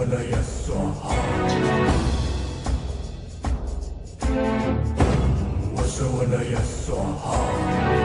ولا يسوع. وسوى لا يسوع.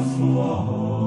Slow.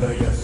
hallelujah.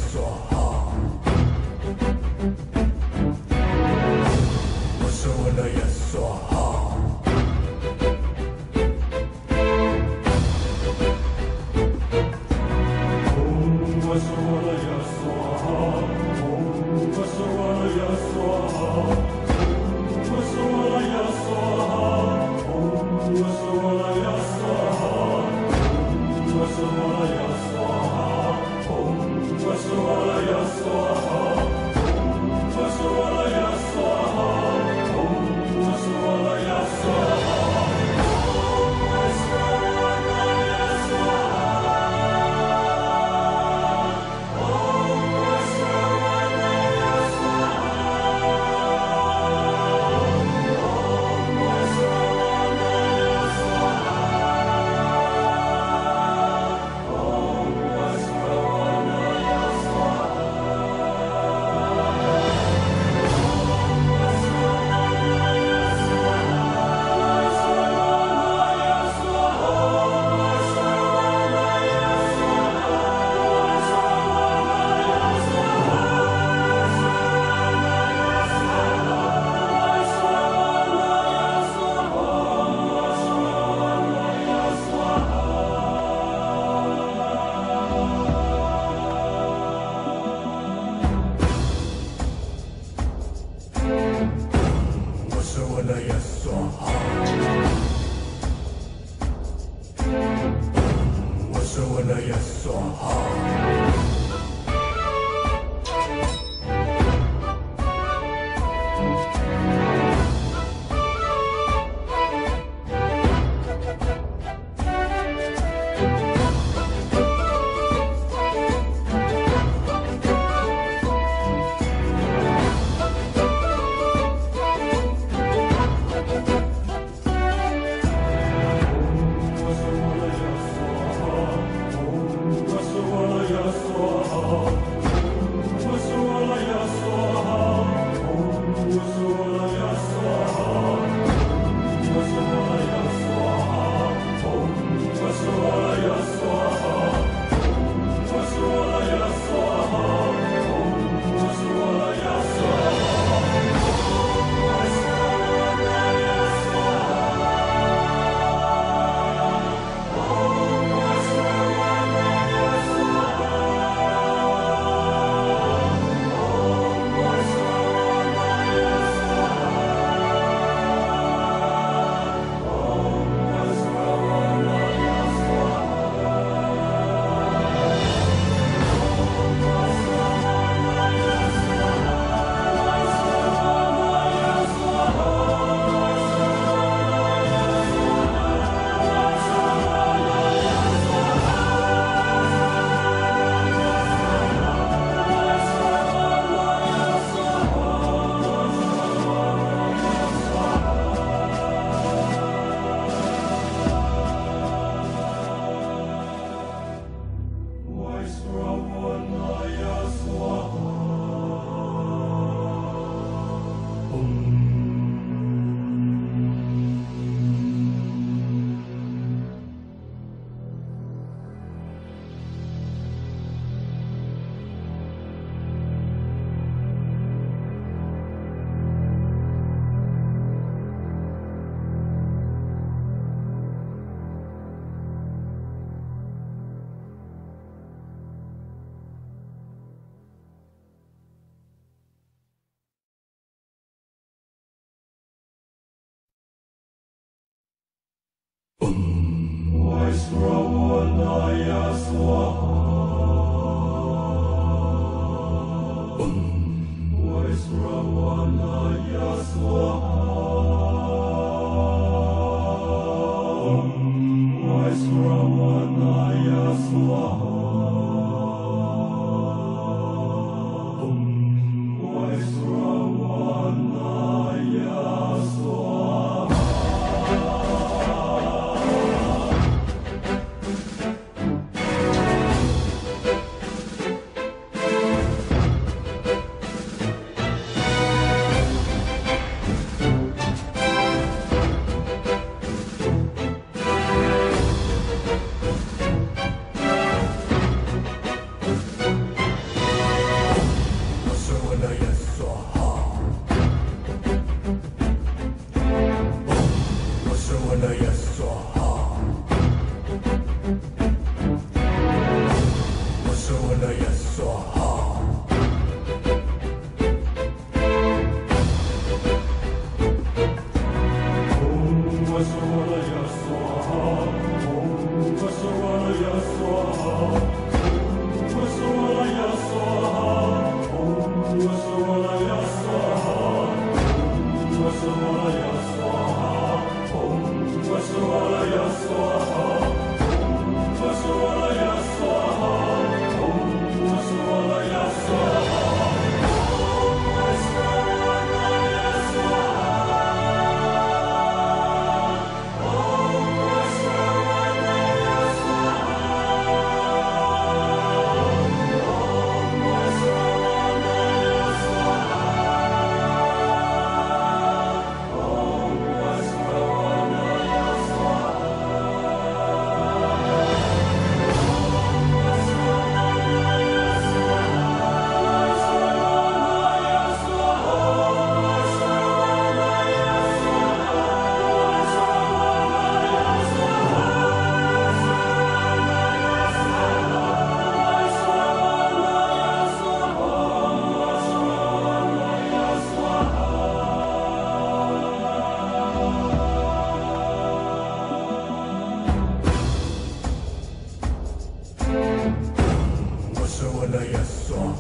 I the one that you saw?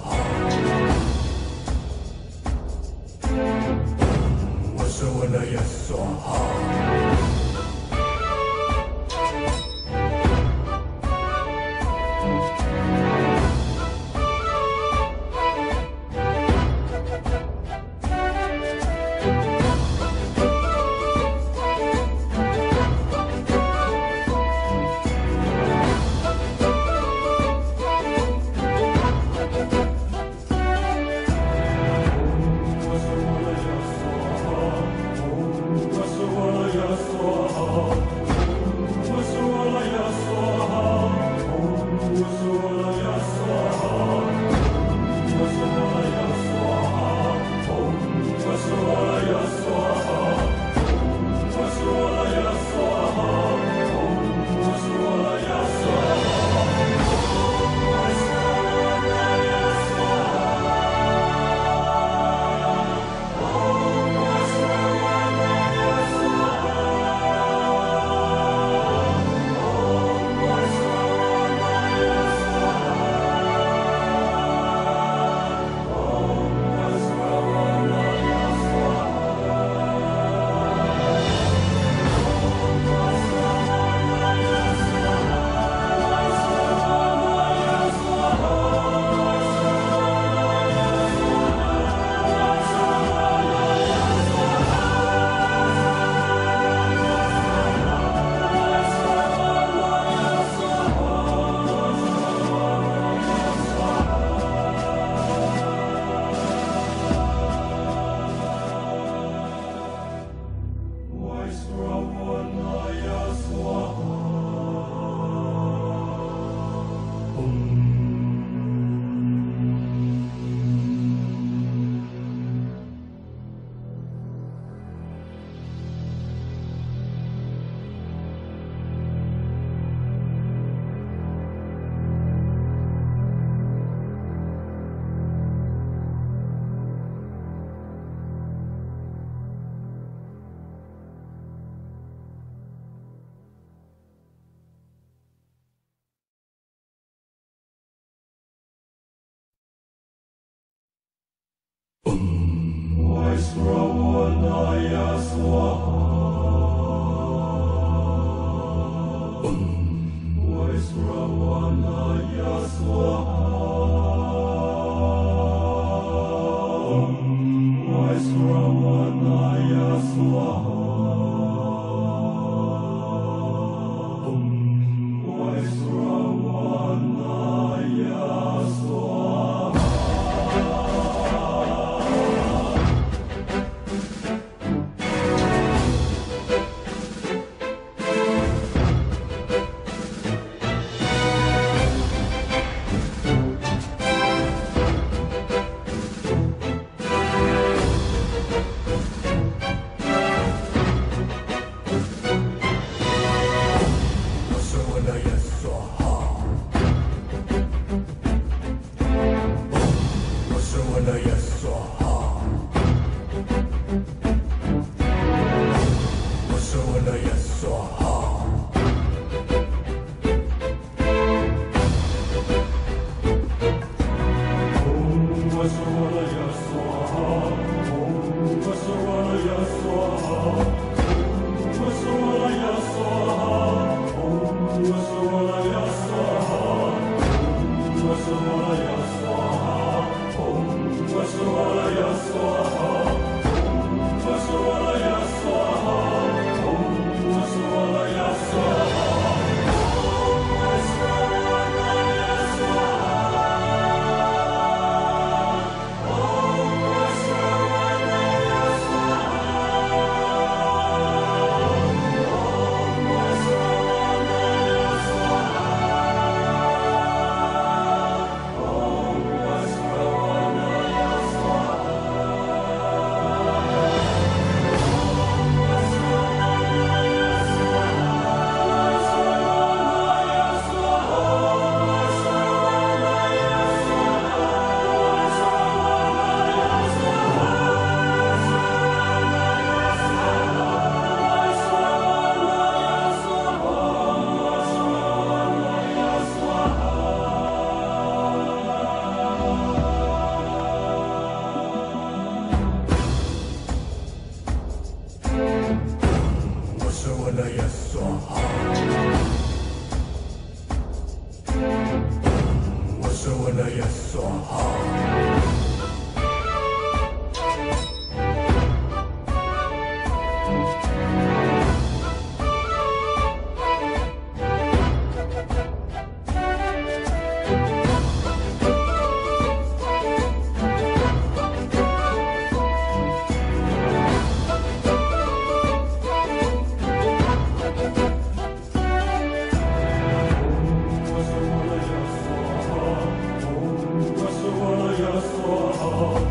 What's the one that you saw? fall.